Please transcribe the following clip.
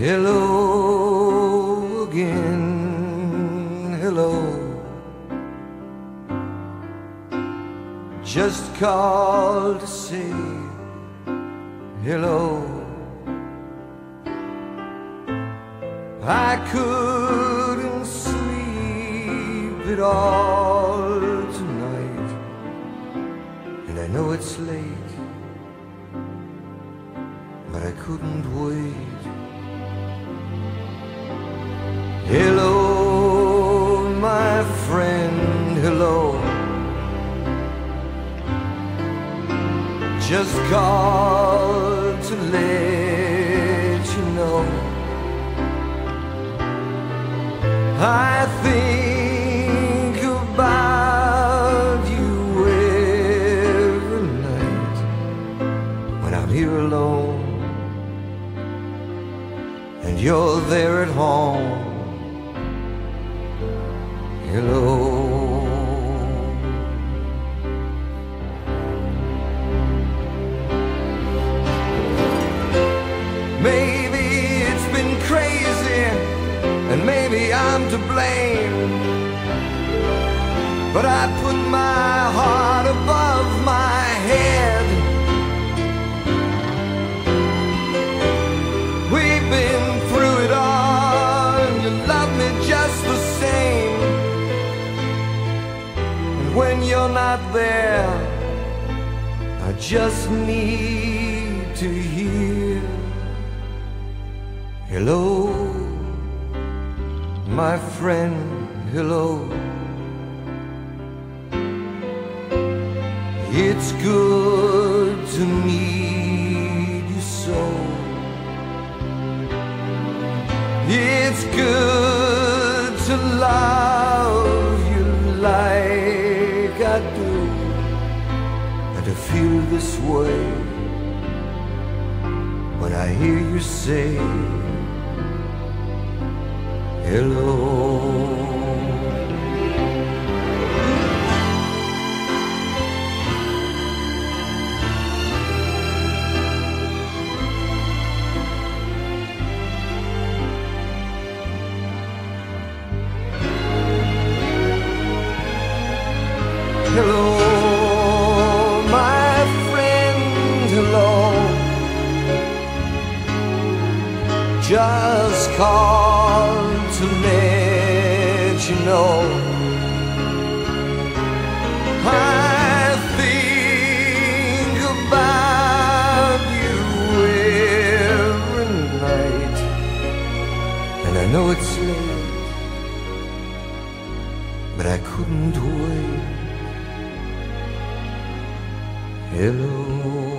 Hello again, hello. Just called to say hello. I couldn't sleep at all tonight, and I know it's late, but I couldn't wait. Just called to let you know I think about you every night when I'm here alone and you're there at home. Hello. Maybe I'm to blame. But I put my heart above my head. We've been through it all, and you love me just the same. And when you're not there, I just need to hear. Hello, my friend, hello. It's good to meet you so. It's good to love you like I do, and to feel this way when I hear you say hello. Hello, my friend, hello. Just called to let you know I think about you every night, and I know it's late, but I couldn't wait. Hello.